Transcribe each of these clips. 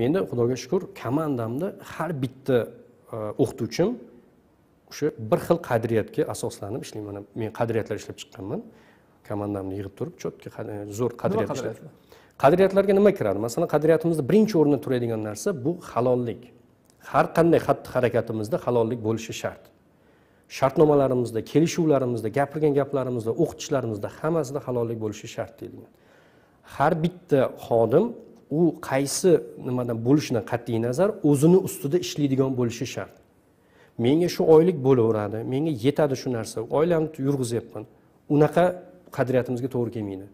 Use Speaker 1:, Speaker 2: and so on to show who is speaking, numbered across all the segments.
Speaker 1: menda xudoga shukur komandamda har bitta e, o'qituvchim o'sha bir xil qadriyatga asoslanib ishlayman mana men qadriyatlar ishlab chiqqanman. Komandamni yig'ib turib четкий zo'r qadriyat ishlab qadriyatlarga nima kiradi? Masalan qadriyatimizda birinchi o'rinda turadigan narsa bu halollik. Har qanday xatti harakatimizda halollik bo'lishi shart. Shartnomalarimizda kelishuvlarimizda gapirgan gaplarimizda o'qitishlarimizda hammasida halollik bo'lishi shart deyilgan. Har bitta xodim u qaysi nimadan bo'lishidan qat'iy nazar o'zini ustida ishlaydigan bo'lishi shart. Menga shu oylik bo'laveradi menga yetadi shu narsa oilamni yurg'izyapman unaqa qadriyatimizga to'g'ri kelmaydi.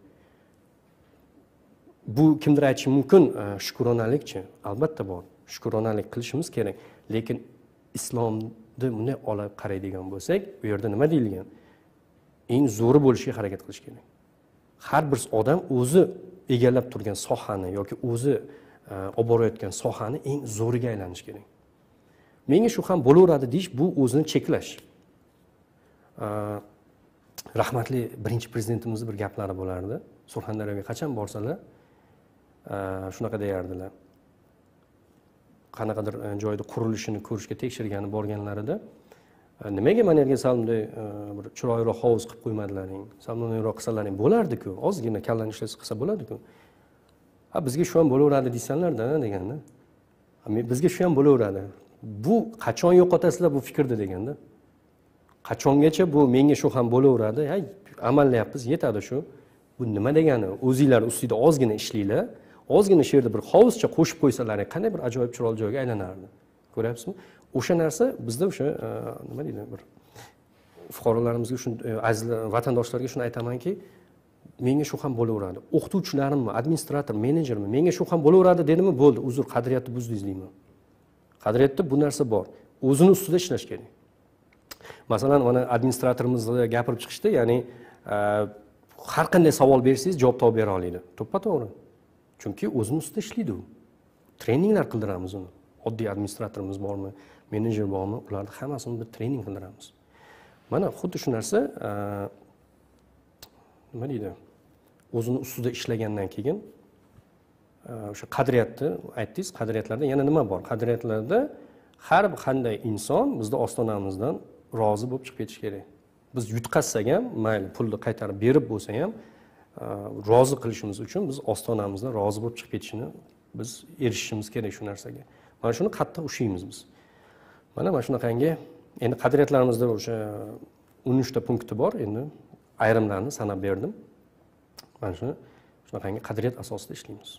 Speaker 1: Bu kimdir aytishi mumkin e, shukronalikchi? Albatta bor shukronalik qilishimiz kerak. Lekin islomni bunday olib qaraydigan bo'lsak bu yerda nima deyilgan? Eng zo'ri bo'lishga harakat qilish kerak. Har bir odam o'zi egallab turgan sohani yoki o'zi e, olib borayotgan sohani eng zo'riga aylanish kerak. Menga shu ham bo'laveradi deyish bu o'zini cheklash. E, rahmatli birinchi prezidentimizni bir gaplari bo'lardi. Surxondaryoga qachon borsalar e, shunaqa deyardilar. Qanaqadir joyda qurilishini ko'rishga tekshirgani borganlarida E, nimaga mana yerga sal bunday e, bir chiroyliroq hovuz qilib qo'ymadilaring sal bundayroq qilsalaring bo'lardiku ozgina kallani ishlasa qilsa bo'ladiku ha bizga shu ham bo'laveradi deysanlarda deganda. Bizga shu ham bo'laveradi. Bu qachon yo'qotasizlar bu fikrni deganda. Qachongacha bu menga shu ham bo'laveradi hay amallayapmiz yetadi shu. Bu nima degani? O'zinglar ustida ozgina ishlanglar ozgina shu yerda bir hovuzcha qo'shib qo'ysalaring qanday bir ajoyib chiroyli joyga aylanardi? Ko'ryapsizmi? O'sha narsa bizda o'sha e, nima deydi bir fuqarolarimizga shu e, aziz vatandoshlarga shuni aytamanki menga shu ham bo'laveradi. O'qituvchilarimmi administrator menejermi menga shu ham bo'laveradi dedimi? Bo'ldi. Uzr qadriyatni buzdingiz deyman qadriyatda bu narsa bor. O'zini ustida ishlash kerak. Masalan mana administratorimiz gapirib chiqishdi ya'ni e, har qanday savol bersangiz javob topib bera oladi to'ppa to'g'ri. Chunki o'zini ustida ishlaydi u. Treninglar qildiramiz uni. Oddiy administratorimiz bormi? Menejer bormi ularni hammasini bir trening qildiramiz. Mana xuddi shu narsa e, nima deydi? O'zini ustida ishlagandan keyin e, o'sha qadriyatni aytdingiz qadriyatlarda yana nima bor? Qadriyatlarda har qanday inson bizni ostonamizdan rozi bo'lib chiqib ketishi kerak. Biz yutqazsak ham mayli pulni qaytarib berib bo'lsa ham e, rozi qilishimiz uchun biz ostonamizdan rozi bo'lib chiqib ketishini biz erishishimiz kerak shu narsaga. Mana shuni qattiq ushlaymiz biz. Mana mana shunaqangi. Endi qadriyatlarimizda o'sha o'n uchta punkti bor. Endi ayrimlarini sanab berdim. Mana shuni shunaqangi qadriyat asosida ishlaymiz.